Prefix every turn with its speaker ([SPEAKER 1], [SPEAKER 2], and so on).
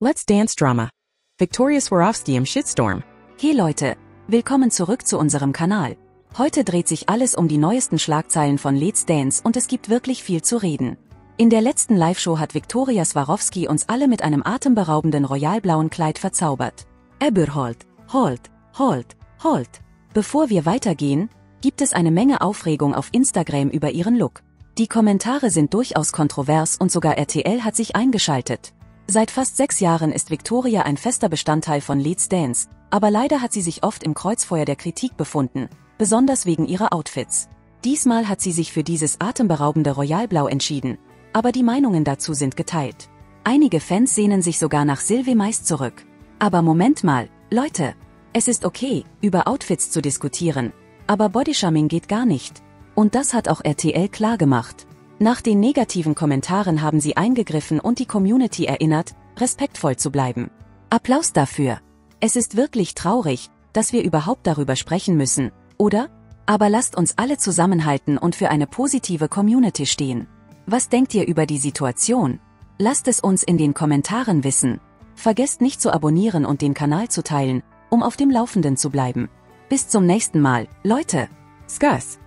[SPEAKER 1] Let's Dance Drama. Victoria Swarovski im Shitstorm.
[SPEAKER 2] Hey Leute, willkommen zurück zu unserem Kanal. Heute dreht sich alles um die neuesten Schlagzeilen von Let's Dance und es gibt wirklich viel zu reden. In der letzten Live-Show hat Victoria Swarovski uns alle mit einem atemberaubenden royalblauen Kleid verzaubert. Eberhold, Holt, Holt, Holt. Bevor wir weitergehen, gibt es eine Menge Aufregung auf Instagram über ihren Look. Die Kommentare sind durchaus kontrovers und sogar RTL hat sich eingeschaltet. Seit fast sechs Jahren ist Victoria ein fester Bestandteil von Let's Dance, aber leider hat sie sich oft im Kreuzfeuer der Kritik befunden, besonders wegen ihrer Outfits. Diesmal hat sie sich für dieses atemberaubende Royalblau entschieden, aber die Meinungen dazu sind geteilt. Einige Fans sehnen sich sogar nach Sylvie Meist zurück. Aber Moment mal, Leute, es ist okay, über Outfits zu diskutieren, aber Bodyshaming geht gar nicht. Und das hat auch RTL klar gemacht. Nach den negativen Kommentaren haben sie eingegriffen und die Community erinnert, respektvoll zu bleiben. Applaus dafür. Es ist wirklich traurig, dass wir überhaupt darüber sprechen müssen, oder? Aber lasst uns alle zusammenhalten und für eine positive Community stehen. Was denkt ihr über die Situation? Lasst es uns in den Kommentaren wissen. Vergesst nicht zu abonnieren und den Kanal zu teilen, um auf dem Laufenden zu bleiben. Bis zum nächsten Mal, Leute.
[SPEAKER 1] Scuss.